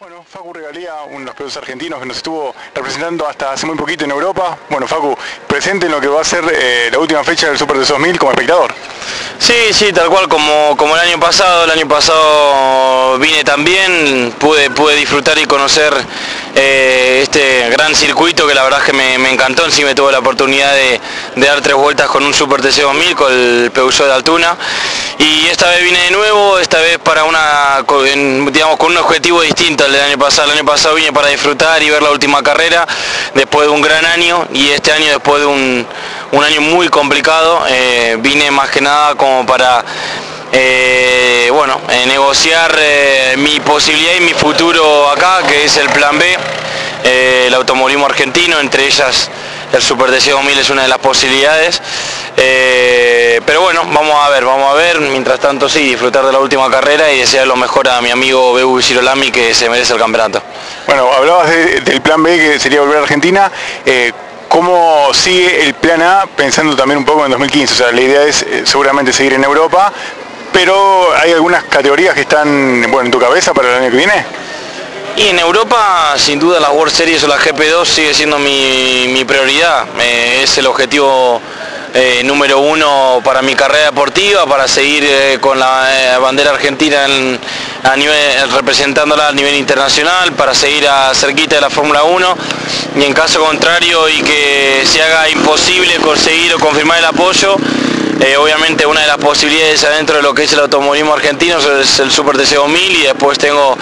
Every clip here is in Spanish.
Bueno, Facu Regalía, uno de los pilotos argentinos que nos estuvo representando hasta hace muy poquito en Europa. Bueno, Facu, presente en lo que va a ser eh, la última fecha del Super de 2000 como espectador. Sí, sí, tal cual como, como el año pasado. El año pasado vine también, pude, pude disfrutar y conocer eh, este gran circuito que la verdad es que me, me encantó. me tuve la oportunidad de, dar tres vueltas con un Super TC 2000 con el Peugeot de Altuna. Y esta vez vine de nuevo, esta vez para una, digamos, con un objetivo distinto el año pasado. El año pasado vine para disfrutar y ver la última carrera después de un gran año y este año después de un, año muy complicado eh, vine más que nada como para eh, bueno, negociar mi posibilidad y mi futuro acá, que es el plan B, el automovilismo argentino, entre ellas el Super DC 2000 es una de las posibilidades. Eh, pero bueno, vamos a ver, vamos a ver. Mientras tanto sí, disfrutar de la última carrera y desear lo mejor a mi amigo Bebu Girolami que se merece el campeonato. Bueno, hablabas del plan B que sería volver a Argentina. Eh, ¿Cómo sigue el plan A pensando también un poco en 2015? O sea, la idea es eh, seguramente seguir en Europa, pero hay algunas categorías que están bueno, en tu cabeza para el año que viene. Y en Europa, sin duda, la World Series o la GP2 sigue siendo mi, prioridad. Eh, es el objetivo eh, número uno para mi carrera deportiva, para seguir eh, con la bandera argentina representándola a nivel internacional, para seguir a cerquita de la Fórmula 1 y en caso contrario y que se haga imposible conseguir o confirmar el apoyo, eh, obviamente una de las posibilidades adentro de lo que es el automovilismo argentino es el Super TC 2000 y después tengo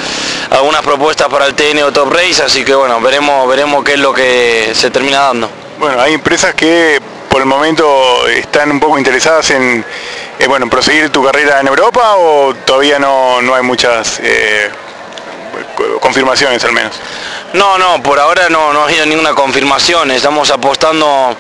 algunas propuestas para el TN o Top Race, así que bueno, veremos, veremos qué es lo que se termina dando. Bueno, hay empresas que por el momento están un poco interesadas en, eh, bueno, proseguir tu carrera en Europa o todavía no, hay muchas eh, confirmaciones al menos. No, no, por ahora no, no ha habido ninguna confirmación, estamos apostando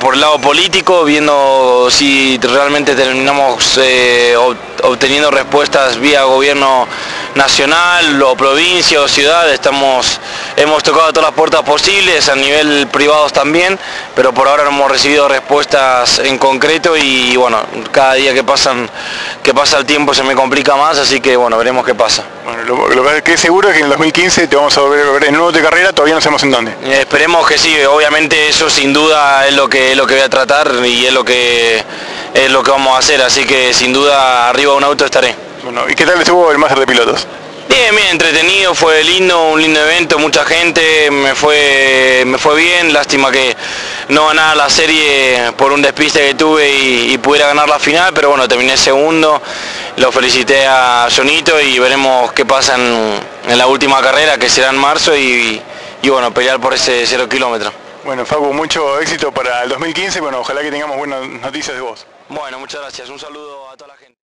por el lado político, viendo si realmente terminamos eh, obteniendo respuestas vía gobierno nacional o provincia o ciudad, estamos, hemos tocado todas las puertas posibles, a nivel privados también, pero por ahora no hemos recibido respuestas en concreto y bueno, cada día que, pasan, que pasa el tiempo se me complica más, así que bueno, veremos qué pasa. Bueno, lo, que es seguro es que en el 2015 te vamos a ver en nuevo de carrera, todavía no sabemos en dónde. Eh, esperemos que sí, obviamente eso sin duda es lo que, es lo que voy a tratar y es lo que es lo que vamos a hacer, así que sin duda arriba de un auto estaré. Bueno, ¿y qué tal estuvo el máster de pilotos? Bien, bien, entretenido, fue lindo, un lindo evento, mucha gente, me fue, me fue bien, lástima que no ganara la serie por un despiste que tuve y, pudiera ganar la final, pero bueno, terminé segundo, lo felicité a Jonito y veremos qué pasa en, la última carrera, que será en marzo, y, y bueno, pelear por ese cero kilómetro. Bueno, Facu, mucho éxito para el 2015, bueno, ojalá que tengamos buenas noticias de vos. Bueno, muchas gracias. Un saludo a toda la gente.